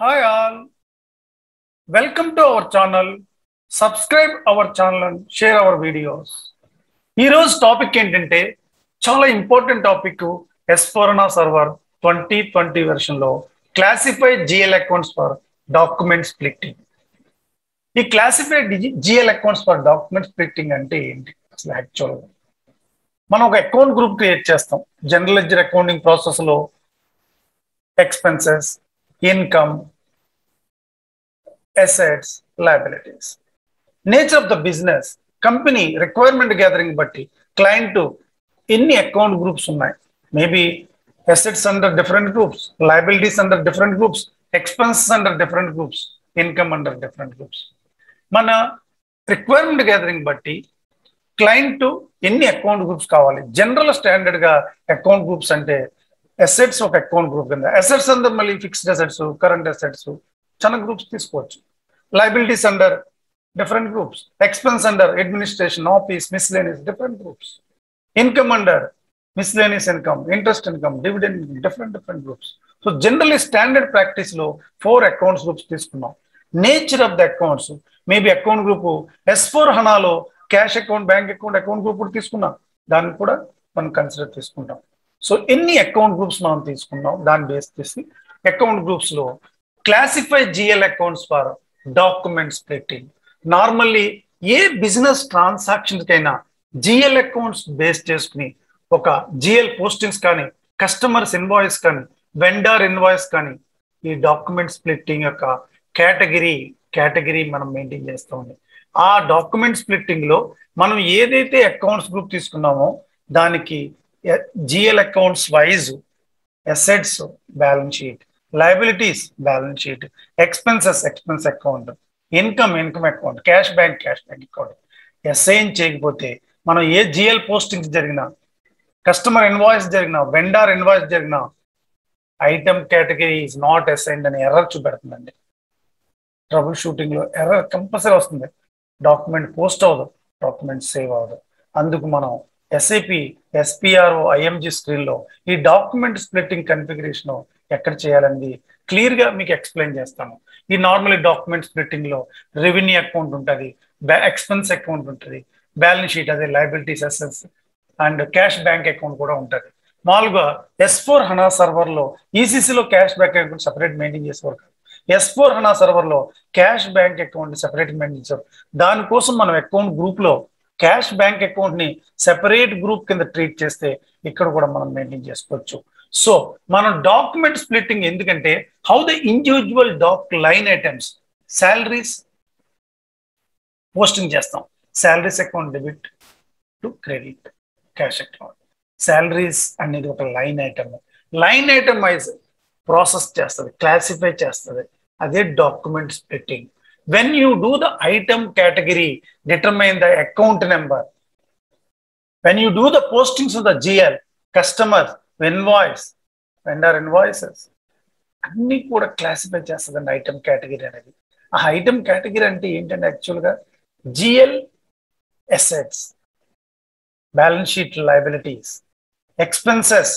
Hi all welcome to our channel subscribe our channel and share our videos ఈరోజు topic ఏంటంటే చాలా important topic S four HANA server twenty twenty వెర్షన్లో classified GL accounts for document splitting ఈ classified GL accounts for document splitting అంటే ఏంటి? అసలు యాక్చువల్గా మనం ఒక అకౌంట్ గ్రూప్ క్రియేట్ చేస్తాం. జనరల్ లెడ్జర్ అకౌంటింగ్ ప్రాసెస్లో expenses income assets liabilities nature of the business company requirement gathering బట్టి క్లయింట్ ఎన్ని అకౌంట్ గ్రూప్స్ ఉన్నాయి? Maybe assets under different groups liabilities under different groups expenses under different groups income under different groups మన requirement gathering బట్టి client ఎన్ని account groups కావాలి? General స్టాండర్డ్గా account groups అంటే assets ఒక అకౌంట్ గ్రూప్ కింద. అసెట్స్ అందరు మళ్ళీ ఫిక్స్డ్ అసెట్స్ కరెంట్ అసెట్స్ చాలా గ్రూప్స్ తీసుకోవచ్చు. Liabilities under different groups expense under administration office miscellaneous different groups income under miscellaneous income interest income dividend different different groups so generally standard ప్రాక్టీస్లో four accounts groups తీసుకున్నాం. Nature of the accounts maybe account group S four హనాలో cash account bank account account group కూడా తీసుకున్నాం. దాన్ని కూడా మనం consider తీసుకుంటాం so ఎన్ని account groups మనం తీసుకున్నాం? దాన్ని బేస్ చేసి అకౌంట్ గ్రూప్స్లో classify GL accounts for document splitting normally A business transactions కైనా జిఎల్ అకౌంట్స్ బేస్ చేసుకుని ఒక జిఎల్ పోస్టింగ్స్ కానీ కస్టమర్స్ ఇన్వాయిస్ కానీ వెండర్ ఇన్వాయిస్ కానీ ఈ డాక్యుమెంట్ స్ప్లిట్టింగ్ యొక్క కేటగిరీ కేటగిరీ మనం మెయింటైన్ చేస్తామండి ఆ డాక్యుమెంట్ స్ప్లిట్టింగ్లో మనం ఏదైతే అకౌంట్స్ గ్రూప్ తీసుకున్నామో దానికి GL accounts wise assets balance sheet liabilities balance sheet expenses expense account income income account cash bank cash bank account assign చేయకపోతే మనం ఏ జిఎల్ పోస్టింగ్స్ జరిగినా కస్టమర్ ఇన్వాయిస్ జరిగినా వెండర్ ఇన్వాయిస్ జరిగినా item category is not assigned అని error చూపెడుతుందండి. Trouble షూటింగ్లో error compulsory వస్తుంది. డాక్యుమెంట్ పోస్ట్ అవ్వదు. డాక్యుమెంట్ సేవ్ అవ్వదు. అందుకు మనం ఎస్ఐపి ఎస్పిఆర్ఓ ఐఎంజి స్క్రీన్లో ఈ డాక్యుమెంట్ స్ప్లిట్టింగ్ కన్ఫిగరేషన్ ఎక్కడ చేయాలని క్లియర్గా మీకు ఎక్స్ప్లెయిన్ చేస్తాను. ఈ నార్మల్ డాక్యుమెంట్ స్ప్లిట్టింగ్లో రెవెన్యూ అకౌంట్ ఉంటుంది ఎక్స్పెన్స్ అకౌంట్ ఉంటుంది బ్యాలెన్స్ షీట్ అదే liabilities assets and cash bank account కూడా ఉంటుంది. మామూలుగా ఎస్ ఫోర్ హనా సర్వర్లో ఈసీసీలో cash bank account separate maintain చేసేవారు కాదు. S four HANA సర్వర్లో cash bank account separate maintain చేసేవారు. దానికోసం మనం అకౌంట్ గ్రూప్లో క్యాష్ బ్యాంక్ అకౌంట్ని సెపరేట్ గ్రూప్ కింద ట్రీట్ చేస్తే ఇక్కడ కూడా మనం మెయింటైన్ చేసుకోవచ్చు. సో మనం డాక్యుమెంట్ స్ప్లిట్టింగ్ ఎందుకంటే how the individual doc line items salaries posting చేస్తాం. Salaries account debit to credit cash account salaries అనేది ఒక line item line item wise process చేస్తుంది క్లాసిఫై చేస్తుంది. అదే document splitting when you do the item category determine the account number when you do the postings of the GL customer invoice vendor invoices అన్ని కూడా classify చేస్తుందండి item category అనేది. ఆ item category అంటే ఏంటంటే యాక్చువల్గా GL assets balance sheet liabilities expenses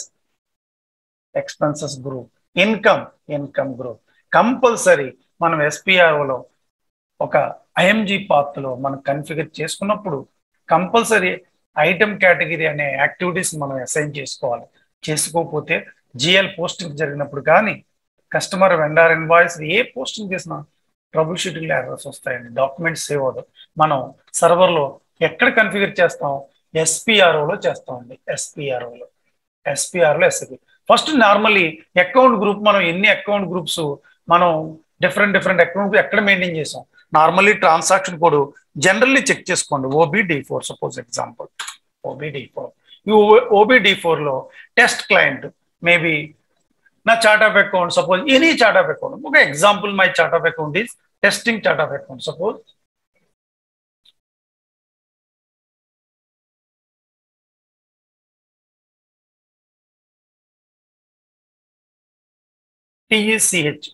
expenses group income income group compulsory మనం ఎస్పిఆర్ఓలో ఒక ఐఎంజీ పాత్రలో మనం కన్ఫిగర్ చేసుకున్నప్పుడు కంపల్సరీ ఐటమ్ కేటగిరీ అనే యాక్టివిటీస్ మనం అసైన్ చేసుకోవాలి. చేసుకోకపోతే జిఎల్ పోస్టింగ్ జరిగినప్పుడు కానీ కస్టమర్ వెండర్ ఇన్వాయిస్ ఏ పోస్టింగ్ చేసినా ట్రబుల్ షీటింగ్ ఎర్రర్స్ వస్తాయండి. డాక్యుమెంట్స్ సేవ్ అవ్వదు. మనం సర్వర్లో ఎక్కడ కన్ఫిగర్ చేస్తాం? ఎస్పీఆర్ఓలో చేస్తామండి. ఎస్పీఆర్ఓలో ఎస్పీఆర్ఓలో SP first normally account group మనం ఎన్ని అకౌంట్ గ్రూప్స్ మనం డిఫరెంట్ డిఫరెంట్ అకౌంట్ ఎక్కడ మెయింటైన్ చేసాం? Normally transaction code generally check చేసుకోండి. OB D four suppose example. OB D four. ఈ ఓబీ డి ఫోర్లో టెస్ట్ క్లయింట్ మేబీ నా chart of account suppose any chart of account. ఒక example my chart of account is testing chart of account suppose. TECH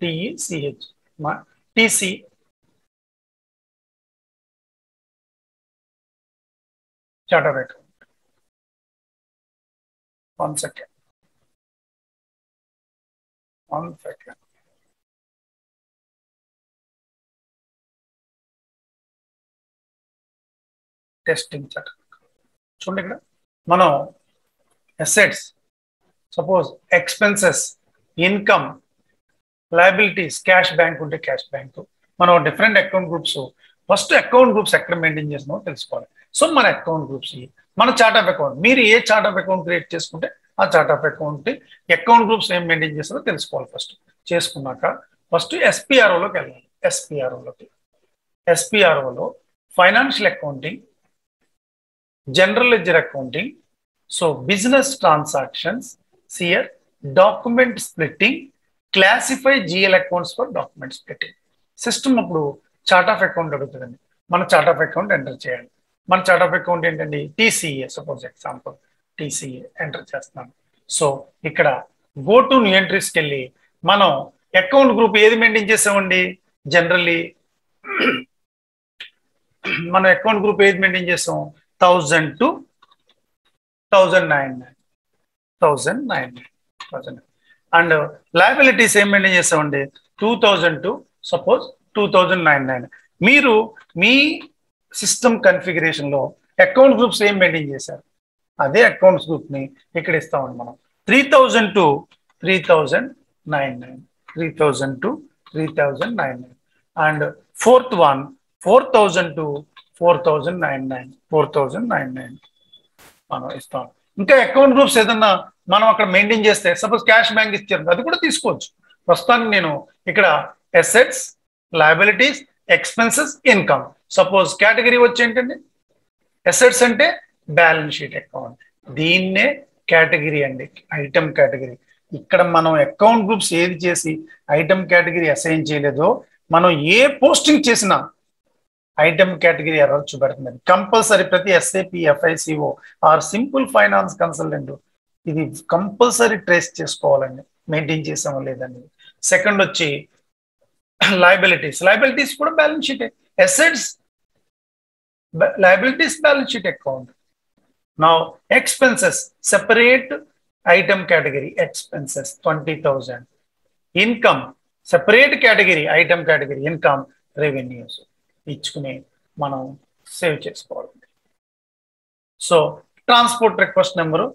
TECH TC charter account one second one second testing charter చూడండి ఇక్కడ మనం assets suppose expenses income liabilities cash bank ఉంటే cash bank మనం different account groups first account groups ఎక్కడ maintain చేస్తున్నామో తెలుసుకోవాలి. So మన account groups మన చార్ట్ ఆఫ్ అకౌంట్. మీరు ఏ చార్ట్ ఆఫ్ అకౌంట్ క్రియేట్ చేసుకుంటే ఆ chart of account account groups ఏం మెయింటైన్ చేస్తారో తెలుసుకోవాలి ఫస్ట్. చేసుకున్నాక ఫస్ట్ ఎస్పీఆర్ఓలోకి వెళ్ళాలి. ఎస్పీఆర్ఓలోకి. ఎస్పీఆర్ఓలో financial accounting general ledger accounting so business transactions సియర్ document splitting classify GL accounts for document splitting. System అప్పుడు చార్ట్ ఆఫ్ అకౌంట్ అడుగుతుందండి. మన చార్ట్ ఆఫ్ అకౌంట్ ఎంటర్ చేయాలి. మన చార్ట్ ఆఫ్ అకౌంట్ ఏంటండి? TCA suppose example. TCA enter చేస్తున్నాం so ఇక్కడ go to new ఎంట్రీస్కి వెళ్ళి మనం అకౌంట్ గ్రూప్ ఏది మెయింటైన్ చేసామండి? జనరల్లీ మనం అకౌంట్ గ్రూప్ ఏది మెయింటైన్ చేస్తాం thousand to thousand nine. Nine. Thousand nine. Nine thousand and liabilities ఏం మెయింటైన్ చేస్తామండి two thousand to suppose two thousand nine nine. మీరు మీ సిస్టమ్ కన్ఫిగరేషన్లో అకౌంట్ గ్రూప్స్ ఏం మెయింటైన్ చేశారు? అదే అకౌంట్స్ గ్రూప్ని ఇక్కడ ఇస్తామండి మనం. Three thousand to three thousand nine nine. Three thousand to three thousand nine nine. And fourth one four thousand to four thousand nine nine. Four thousand nine nine మనం ఇస్తాం. ఇంకా అకౌంట్ గ్రూప్స్ ఏదన్నా మనం అక్కడ మెయింటైన్ చేస్తే suppose cash bank ఇచ్చారు అది కూడా తీసుకోవచ్చు. ప్రస్తుతానికి నేను ఇక్కడ assets liabilities expenses income suppose category వచ్చి ఏంటండి ఎసెట్స్ అంటే బ్యాలెన్స్ షీట్ అకౌంట్ దీన్నే కేటగిరీ అండి ఐటమ్ కేటగిరీ ఇక్కడ మనం అకౌంట్ గ్రూప్స్ ఏది చేసి ఐటమ్ కేటగిరీ అసైన్ చేయలేదో మనం ఏ పోస్టింగ్ చేసినా ఐటమ్ కేటగిరీ ఎర్రర్ చూపెడుతుందండి కంపల్సరీ ప్రతి SAP FICO or simple finance consultant ఇది కంపల్సరీ ట్రేస్ చేసుకోవాలండి. మెయింటైన్ చేసామో లేదండి సెకండ్ వచ్చి లయబిలిటీస్ లయబిలిటీస్ కూడా balance sheet assets liabilities balance sheet account నా expenses separate item category expenses twenty thousand income separate category item category income revenues ఇచ్చుకుని మనం save చేసుకోవాలి. So transport request number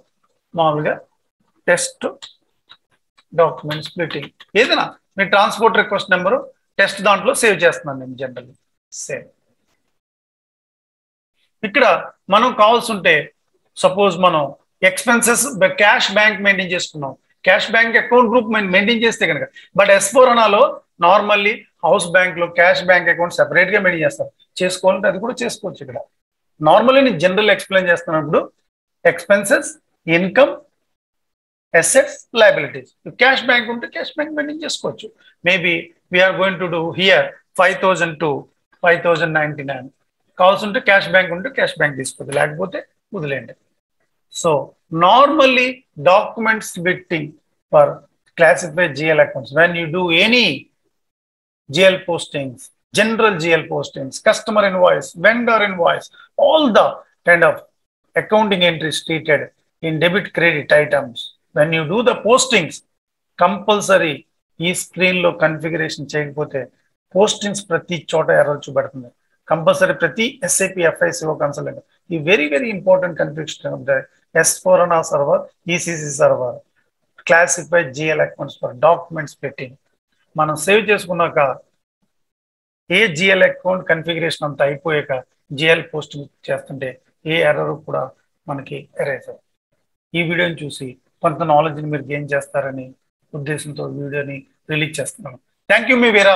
మామూలుగా test document splitting ఏదైనా మీ transport request number test దాంట్లో save చేస్తున్నాను నేను general save ఇక్కడ మనం కావాల్సి ఉంటే సపోజ్ మనం ఎక్స్పెన్సెస్ క్యాష్ బ్యాంక్ మెయింటైన్ చేసుకున్నాం. Cash bank account group maintain చేస్తే కనుక but S four normally house బ్యాంక్లో క్యాష్ బ్యాంక్ అకౌంట్ సెపరేట్గా మెయింటైన్ చేస్తారు. చేసుకోవాలంటే అది కూడా చేసుకోవచ్చు ఇక్కడ. నార్మల్లీ నేను జనరల్ ఎక్స్ప్లెయిన్ చేస్తున్నప్పుడు expenses income assets liabilities cash bank ఉంటే క్యాష్ బ్యాంక్ మెయింటైన్ చేసుకోవచ్చు. Maybe We are going to do here five thousand to five thousand ninety nine కావాల్సి ఉంటే క్యాష్ బ్యాంక్ ఉంటే క్యాష్ బ్యాంక్ తీసుకోవచ్చు లేకపోతే వదిలేండి so normally document splitting for classified GL accounts. When you do any GL postings, general GL postings, customer invoice, vendor invoice, all the kind of accounting entries treated in debit credit items. When you do the postings, compulsory ఈ స్క్రీన్లో configuration చేయకపోతే postings ప్రతి చోట error చూపెడుతుంది. Compulsory ప్రతి SIP FICO consultant ఈ very very important configuration ఉంటాయి S four on server ECC server classify GL accounts for documents petting మనం సేవ్ చేసుకున్నాక ఏ జిఎల్ అకౌంట్ కన్ఫిగరేషన్ అంతా అయిపోయాక జిఎల్ పోస్టింగ్ చేస్తుంటే ఏ ఎర్రర్ కూడా మనకి ఎరేజ్ ఈ వీడియోని చూసి కొంత నాలెడ్జ్ని మీరు గెయిన్ చేస్తారని ఉద్దేశంతో వీడియోని రిలీజ్ చేస్తున్నాను. థ్యాంక్ యూ మీ వీరా.